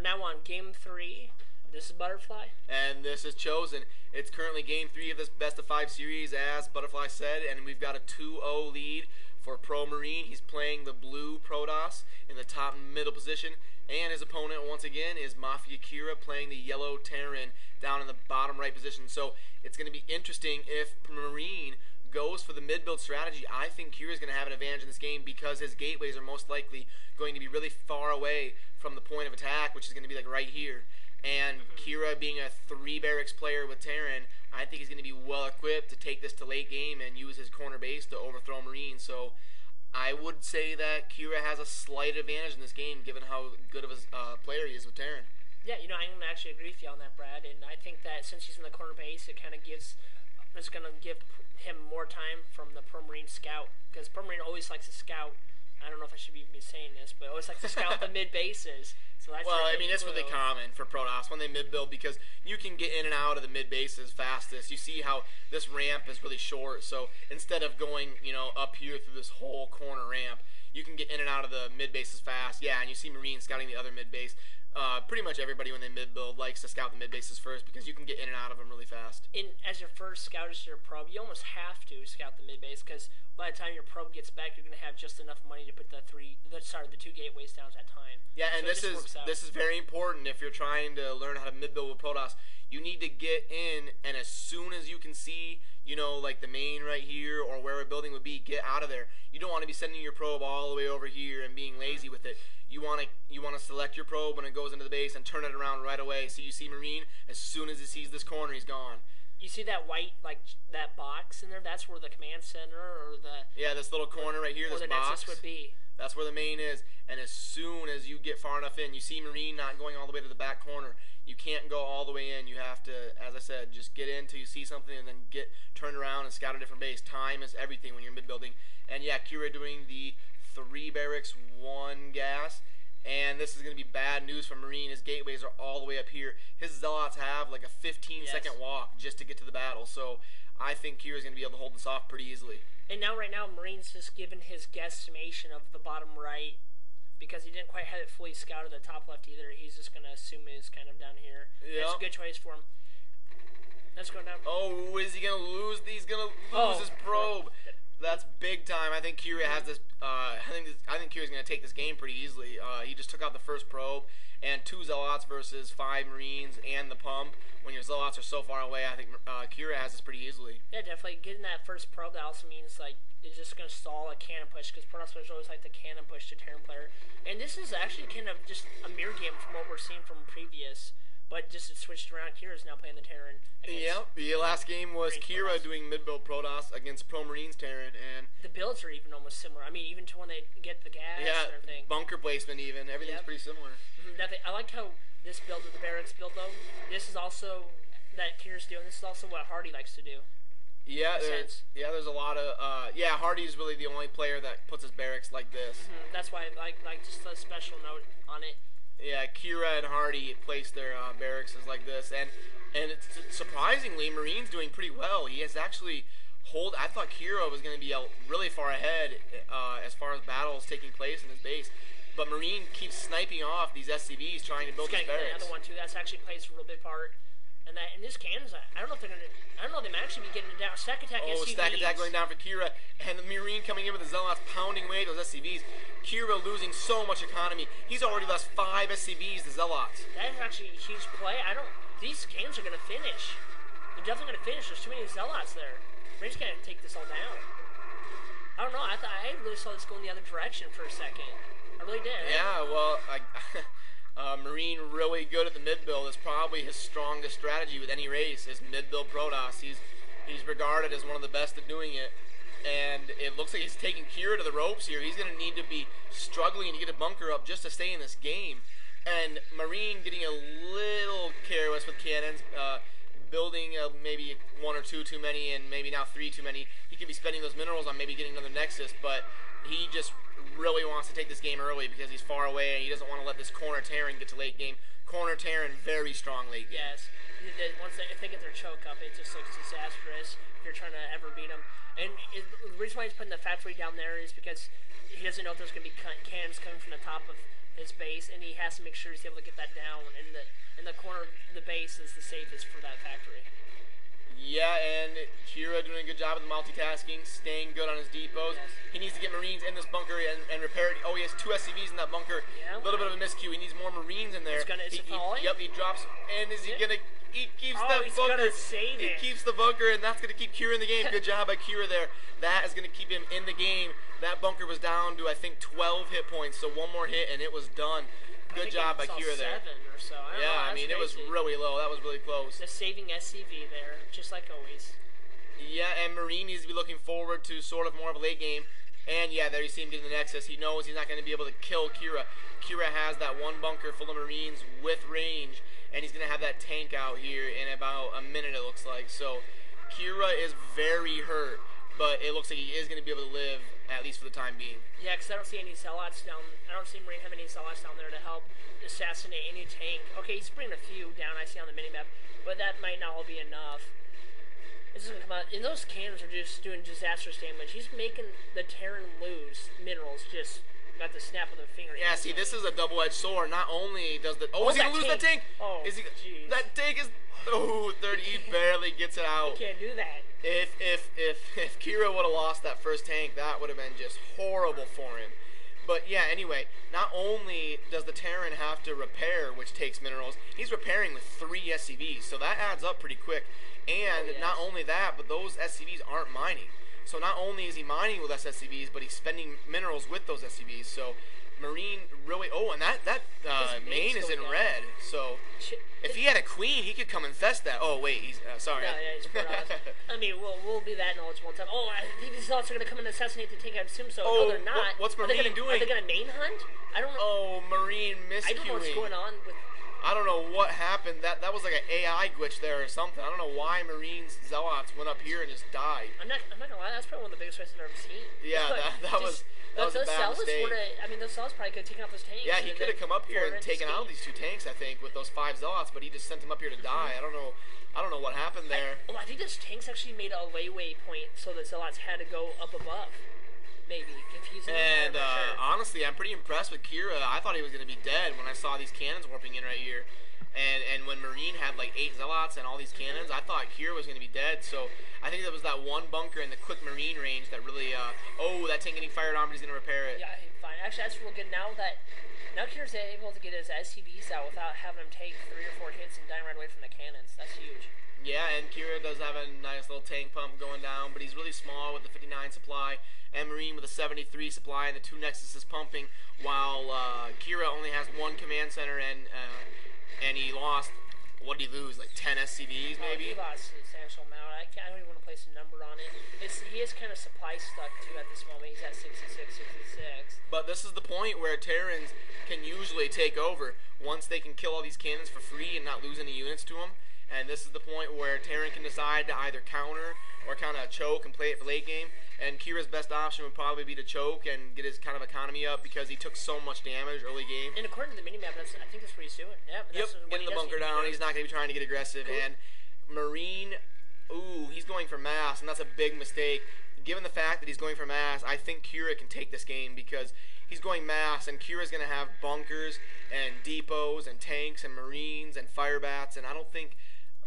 we're now on game three. This is Butterfly. And this is chosen. It's currently game three of this best of five series, as Butterfly said, and we've got a 2-0 lead for Pro Marine. He's playing the blue Protoss in the top middle position, and his opponent once again is Mafia Kira playing the yellow Terran down in the bottom right position. So it's going to be interesting if Marine goes for the mid build strategy. I think Kira is going to have an advantage in this game because his gateways are most likely going to be really far away from the point of attack, which is going to be like right here. And mm-hmm. Kira being a three barracks player with Terran, I think he's going to be well equipped to take this to late game and use his corner base to overthrow Marine. So I would say that Kira has a slight advantage in this game given how good of a uh, player he is with Terran. Yeah, you know, I'm going to actually agree with you on that, Brad. And I think that since he's in the corner base, it kind of gives, it's going to give him more time from the Pro Marine scout because Pro Marine always likes to scout. I don't know if I should even be saying this, but always likes to scout the mid bases. So that's well, I mean, it's really common for Protoss when they mid build because you can get in and out of the mid bases fastest. You see how this ramp is really short, so instead of going, you know, up here through this whole corner ramp, you can get in and out of the mid bases fast. Yeah, and you see Marine scouting the other mid base uh, pretty much everybody when they mid build likes to scout the mid bases first because you can get in and out of them really fast. In as your first scout as your probe, you almost have to scout the mid base because by the time your probe gets back, you're going to have just enough money to put the three, the, sorry, the two gateways down at that time. Yeah, and so this is this is very important if you're trying to learn how to mid build with Protoss. You need to get in, and as soon as you can see, you know, like the main right here or where a building would be, get out of there. You don't want to be sending your probe all the way over here and being lazy with it you want to you want to select your probe when it goes into the base and turn it around right away. So you see Marine as soon as he sees this corner, he's gone. You see that white like that box in there? That's where the command center or the yeah, this little corner right here, this the box would be. That's where the main is. And as soon as you get far enough in, you see Marine not going all the way to the back corner. You can't go all the way in. You have to, as I said, just get in till you see something and then get turned around and scout a different base. Time is everything when you're mid building. And yeah, Kira doing the three barracks, one gas. And this is going to be bad news for Marine. His gateways are all the way up here. His Zealots have like a 15 yes. second walk just to get to the battle. So I think Kira's going to be able to hold this off pretty easily. And now, right now, Marine's just given his guesstimation of the bottom right because he didn't quite have it fully scouted the top left either. He's just going to assume it's kind of down here. Yeah. It's a good choice for him. Let's go down. Oh, is he going to lose? He's going to lose oh, his probe. That's big time. I think Kira has this. Uh, I think this, I think Kira's going to take this game pretty easily. Uh, he just took out the first probe and two zealots versus five marines and the pump. When your zealots are so far away, I think uh, Kira has this pretty easily. Yeah, definitely. Getting that first probe that also means like it's just going to stall a cannon push because Protoss players always like the cannon push to Terran player. And this is actually kind of just a mirror game from what we're seeing from previous but just it switched around. Kira's now playing the Terran. Yep. The last game was Kira doing mid build Protoss against Pro Marines Terran, and the builds are even almost similar. I mean, even to when they get the gas yeah, and everything. bunker placement, even everything's yep. pretty similar. Mm-hmm. I like how this build with the barracks build though. This is also that Kira's doing. This is also what Hardy likes to do. Yeah, there's, yeah. There's a lot of uh, yeah. Hardy's really the only player that puts his barracks like this. Mm-hmm. That's why I like like just a special note on it. Yeah, Kira and Hardy placed their uh, barracks like this, and and it's, surprisingly, Marine's doing pretty well. He has actually hold. I thought Kira was going to be out really far ahead uh, as far as battles taking place in his base, but Marine keeps sniping off these SCVs trying to build his barracks. Another one too. That's actually plays a real big part. And that in this Kansas, I don't know if they're gonna. I don't know. They might actually be getting it down. Stack attack. Oh, SCVs. stack attack going down for Kira, and the Marine coming in with the Zealots pounding away those SCVs. Kira losing so much economy. He's already lost five SCVs. The Zealots. That is actually a huge play. I don't. These games are gonna finish. They're definitely gonna finish. There's too many Zealots there. Marine's gonna take this all down. I don't know. I thought I really saw this going the other direction for a second. I really did. Yeah. Well, I. Uh, Marine really good at the mid build. It's probably his strongest strategy with any race is mid build Protoss. He's he's regarded as one of the best at doing it, and it looks like he's taking Kira to the ropes here. He's going to need to be struggling to get a bunker up just to stay in this game. And Marine getting a little careless with cannons, uh, building uh, maybe one or two too many, and maybe now three too many. He could be spending those minerals on maybe getting another Nexus, but he just really wants to take this game early because he's far away and he doesn't want to let this corner Terran get to late game. Corner Terran very strong late game. Yes. once they, if they get their choke up, it just looks disastrous. If you're trying to ever beat them, and it, the reason why he's putting the factory down there is because he doesn't know if there's going to be ca- cannons coming from the top of his base, and he has to make sure he's able to get that down. And the in the corner, of the base is the safest for that factory. Yeah, and Kira doing a good job of the multitasking, staying good on his depots. Yes. He needs to get Marines in this bunker and, and repair it. Oh, he has two SCVs in that bunker. Yeah. A little bit of a miscue. He needs more Marines in there. It's gonna- it's he, he-? Yep, he drops. And is he gonna? He keeps Oh, that he's bunker. save he it. keeps the bunker, and that's gonna keep Kira in the game. Good job by Kira there. That is gonna keep him in the game. That bunker was down to I think 12 hit points, so one more hit and it was done. Good job by Kira there. So. I don't know, Yeah, I mean it was really low. That was really close. the saving SCV there, just like always. Yeah, and Marine needs to be looking forward to sort of more of a late game. And yeah, there you see him getting the Nexus. He knows he's not going to be able to kill Kira. Kira has that one bunker full of Marines with range, and he's going to have that tank out here in about a minute, it looks like. So Kira is very hurt, but it looks like he is going to be able to live, at least for the time being. Yeah, because I don't see any zealots down. I don't see Marine have any zealots down there to help assassinate any tank. Okay, he's bringing a few down. I see on the minimap, but that might not all be enough. This is out. And those cannons are just doing disastrous damage. He's making the Terran lose minerals just got the snap of the finger. Yeah, see, this is a double-edged sword. Not only does the oh, Oh, is he gonna lose that tank? tank. Oh, is he? That tank is oh, 30. He barely gets it out. Can't do that. If if if if Kira would have lost that first tank, that would have been just horrible for him. But yeah, anyway, not only does the Terran have to repair, which takes minerals, he's repairing with three SCVs, so that adds up pretty quick. And Oh, yes. not only that, but those SCVs aren't mining. So not only is he mining with SCVs, but he's spending minerals with those SCVs. So Marine really oh, and that that uh, main is in down. red. So if he had a queen, he could come and infest that. Oh wait, he's uh, sorry. No, yeah, he's. I mean, we'll we'll be that knowledgeable one time. Oh, I think these zealots are gonna come and assassinate the tank. I assume so. Oh, no, they're not. what- what's are they Marine gonna, doing? Are they gonna main hunt? I don't know. Oh, Marine miscuing. I don't know what's going on with. I don't know what happened. That that was like an AI glitch there or something. I don't know why Marines Zealots went up here and just died. I'm not. I'm not gonna lie. That's probably one of the biggest fights I've ever seen. Yeah, that- that was- that was a those bad zealots mistake. would've- I mean, those zealots probably could have taken out those tanks. Yeah, he could have come up here and taken out these two tanks. I think with those five Zealots, but he just sent them up here to mm-hmm. die. I don't know. I don't know what happened there. Oh, I think those tanks actually made a layway point so the zealots had to go up above. Maybe confusing. And uh, sure. honestly, I'm pretty impressed with Kira. I thought he was going to be dead when I saw these cannons warping in right here. And and when Marine had like eight zealots and all these cannons, I thought Kira was going to be dead. So I think that was that one bunker in the quick Marine range that really. Uh, oh, that tank getting fired on, but he's going to repair it. Yeah, fine. Actually, that's real good. Now that now Kira's able to get his SCVs out without having him take three or four hits and dying right away from the cannons. That's huge. Yeah, and Kira does have a nice little tank pump going down, but he's really small with the 59 supply, and Marine with a 73 supply, and the two Nexus is pumping, while uh, Kira only has one command center, and uh, and he lost. What did he lose? Like 10 SCVs, Oh, maybe. he lost a substantial amount. I, can't, I don't even want to place a number on it. It's, he is kind of supply stuck too at this moment. He's at 66, 66. But this is the point where Terrans can usually take over once they can kill all these cannons for free and not lose any units to them. And this is the point where Terran can decide to either counter or kind of choke and play it for late game. And Kira's best option would probably be to choke and get his kind of economy up because he took so much damage early game. And according to the minimap, that's, I think that's what he's doing. Yeah, Yep, getting he the bunker down. He's not going to be trying to get aggressive. Cool. And Marine, ooh, he's going for mass, and that's a big mistake. Given the fact that he's going for mass, I think Kira can take this game because he's going mass, and Kira's going to have bunkers and depots and tanks and Marines and fire bats, and I don't think,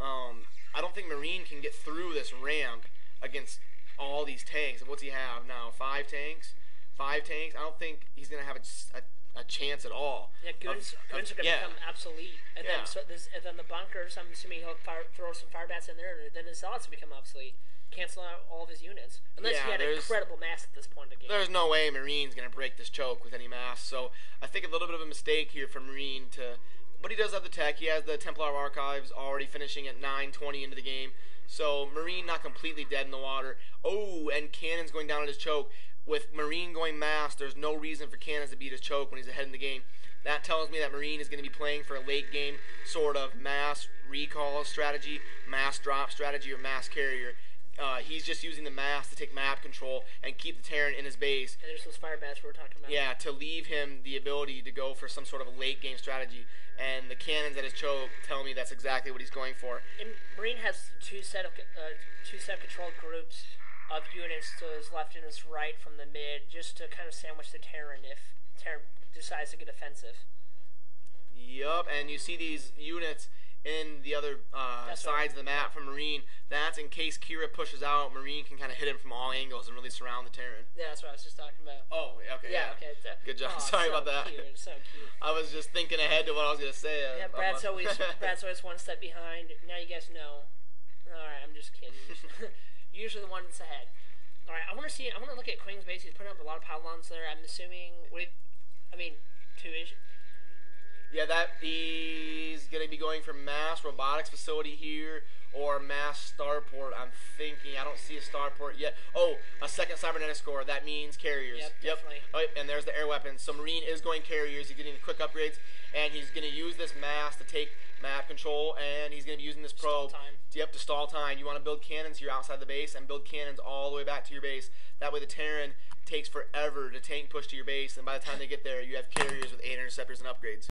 um, I don't think Marine can get through this ramp against all these tanks. What's he have now? Five tanks, five tanks. I don't think he's going to have a, a, a chance at all. Yeah, goons, of- goons of- are going to yeah. become obsolete. And Yeah. then so this, and then the bunkers, I'm assuming he'll fire, throw some fire bats in there, and then his will become obsolete. Cancel out all of his units. Unless Yeah, he had incredible mass at this point of the game. There's no way Marine's gonna break this choke with any mass. So I think a little bit of a mistake here for Marine to, but he does have the tech. He has the Templar archives already finishing at 9:20 into the game. So Marine not completely dead in the water. Oh, and cannons going down at his choke. With Marine going mass, there's no reason for cannons to beat his choke when he's ahead in the game. That tells me that Marine is going to be playing for a late game sort of mass recall strategy, mass drop strategy, or mass carrier. Uh, he's just using the mass to take map control and keep the Terran in his base. And there's those fire bats we were talking about. Yeah, to leave him the ability to go for some sort of a late game strategy. And the cannons at his choke tell me that's exactly what he's going for. And Marine has two set of uh, two set of controlled groups of units to his left and his right from the mid, just to kind of sandwich the Terran if Terran decides to get offensive. Yup, and you see these units in the other uh, sides right. of the map from Marine. That's in case Kira pushes out. Marine can kind of hit him from all angles and really surround the Terran. Yeah, that's what I was just talking about. Oh, okay. yeah, okay. it's, uh, Good job. oh, Sorry so about that. Cute, so cute. I was just thinking ahead to what I was gonna say. Yeah, Brad's always Brad's always one step behind. Now you guys know. All right, I'm just kidding. Usually the one that's ahead. All right, I want to see. I want to look at Queen's base. He's putting up a lot of pylons there. I'm assuming. with, I mean, two ish. Yeah, that he's gonna be going for mass robotics facility here or mass starport. I'm thinking I don't see a starport yet. Oh, a second cybernetics core. That means carriers. Yep, definitely. Oh, and there's the air weapons. So Marine is going carriers. He's getting the quick upgrades, and he's gonna use this mass to take map control, and he's gonna be using this Stall probe. time. Yep, to stall time. You want to build cannons here outside the base and build cannons all the way back to your base. That way the Terran takes forever to tank push to your base, and by the time they get there, you have carriers with eight interceptors and upgrades.